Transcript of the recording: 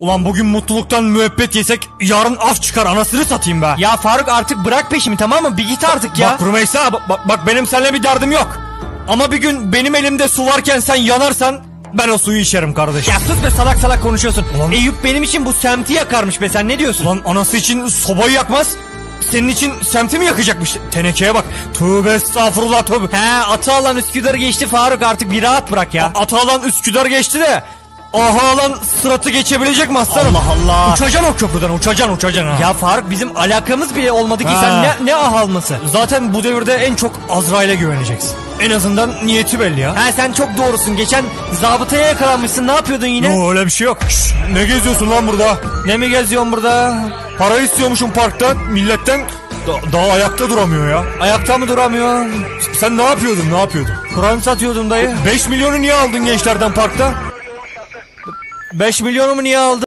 Ulan bugün mutluluktan müebbet yesek yarın af çıkar anasını satayım be. Ya Faruk artık bırak peşimi tamam mı? Bir git artık ya. Bak Rümeysa bak, bak, bak benim seninle bir derdim yok. Ama bir gün benim elimde su varken sen yanarsan ben o suyu içerim kardeşim. Ya sus be salak salak konuşuyorsun. Ulan- Eyüp benim için bu semti yakarmış be sen ne diyorsun? Lan anası için sobayı yakmaz. Senin için semti mi yakacakmış? Tenekeye bak. Tövbe estağfurullah tövbe. He atı alan Üsküdar'ı geçti Faruk artık bir rahat bırak ya. Atalan Üsküdar geçti de. Aha alan sıratı geçebilecek mi aslanım? Allah Allah. Uçacaksın o köprüden uçacaksın uçacaksın ha. Ya Faruk bizim alakamız bile olmadı ki Ha. sen ne, ne ah alması? Zaten bu devirde en çok Azrail'e güveneceksin. En azından niyeti belli ya. He sen çok doğrusun geçen zabıtaya yakalanmışsın ne yapıyordun yine? Yo öyle bir şey yok. Şşş, ne geziyorsun lan burada? Ne mi geziyorsun burada? Para istiyormuşum parktan, milletten da- daha ayakta duramıyor ya. Ayakta mı duramıyor? Sen ne yapıyordun, ne yapıyordun? Kur'an satıyordum dayı. 5 milyonu niye aldın gençlerden parkta? 5 milyonumu niye aldın?